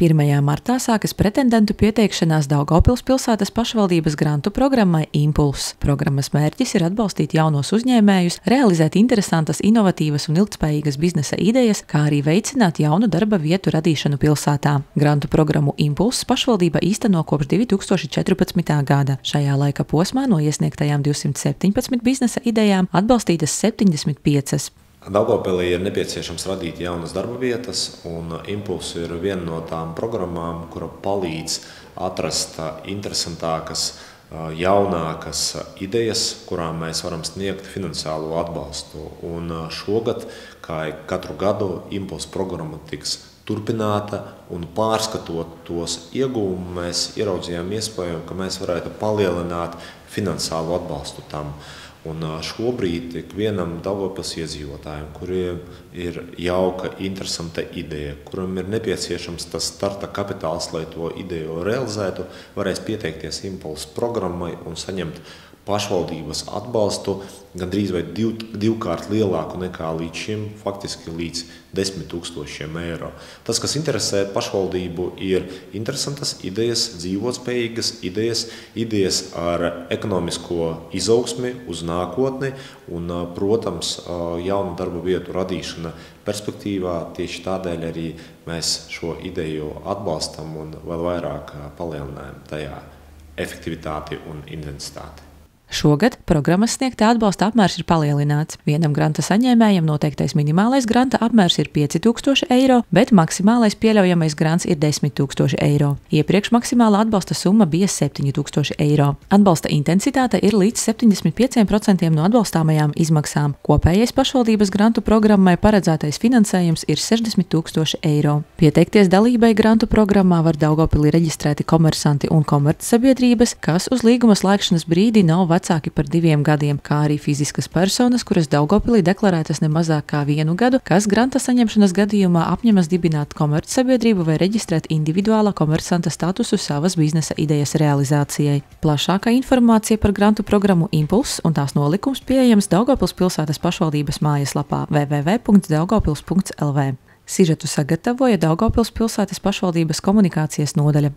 1. martā sākas pretendentu pieteikšanās Daugopils pilsētas pašvaldības grantu programmai Impulss. Programmas mērķis ir atbalstīt jaunos uzņēmējus, realizēt interesantas, inovatīvas un ilgspējīgas biznesa idejas, kā arī veicināt jaunu darba vietu radīšanu pilsētā. Grantu programmu Impulss pašvaldība īsteno kopš 2014. gada. Šajā laika posmā no iesniegtajām 217 biznesa idejām atbalstītas 75. Daugopilī ir nepieciešams radīt jaunas darba vietas, un Impulss ir viena no tām programmām, kura palīdz atrast interesantākas, jaunākas idejas, kurām mēs varam sniegt finansiālo atbalstu. Un šogad, kā katru gadu, Impulss programma tiks turpināta un pārskatot tos iegūmus, mēs ieraudzījām iespēju, ka mēs varētu palielināt finansiālo atbalstu tam. Un šobrīd ikvienam Daugavpils iedzīvotājam, kuriem ir jauka, interesanta ideja, kuram ir nepieciešams tas starta kapitāls, lai to ideju realizētu, varēs pieteikties impulsu programmai un saņemt pašvaldības atbalstu gandrīz vai div, divkārt lielāku nekā līdz šim, faktiski līdz 10 tūkstošiem eiro. Tas, kas interesē pašvaldību, ir interesantas idejas, dzīvotspējīgas idejas, idejas ar ekonomisko izaugsmi uz nākotni un, protams, jaunu darba vietu radīšana perspektīvā. Tieši tādēļ arī mēs šo ideju atbalstam un vēl vairāk palielinājam tajā efektivitāti un intensitāti. Šogad programmas sniegtā atbalsta apmērs ir palielināts. Vienam granta saņēmējam noteiktais minimālais granta apmērs ir 5000 eiro, bet maksimālais pieļaujamais grants ir 10 000 eiro. Iepriekš maksimāla atbalsta summa bija 7000 eiro. Atbalsta intensitāte ir līdz 75% no atbalstāmajām izmaksām. Kopējais pašvaldības grantu programmai paredzētais finansējums ir 60 000 eiro. Pieteikties dalībai grantu programmā var Daugopilī reģistrēti komersanti un komercsabiedrības, kas uz līguma slēgšanas brīdi nav vecāki vecāki par diviem gadiem, kā arī fiziskas personas, kuras Daugopilī deklarētas ne mazāk kā vienu gadu, kas granta saņemšanas gadījumā apņemas dibināt komercsabiedrību vai reģistrēt individuālā komersanta statusu savas biznesa idejas realizācijai. Plašākā informācija par grantu programmu Impulss un tās nolikums pieejams Daugopils pilsētas pašvaldības mājaslapā www.daugopils.lv. Sižetu sagatavoja Daugopils pilsētas pašvaldības komunikācijas nodaļa.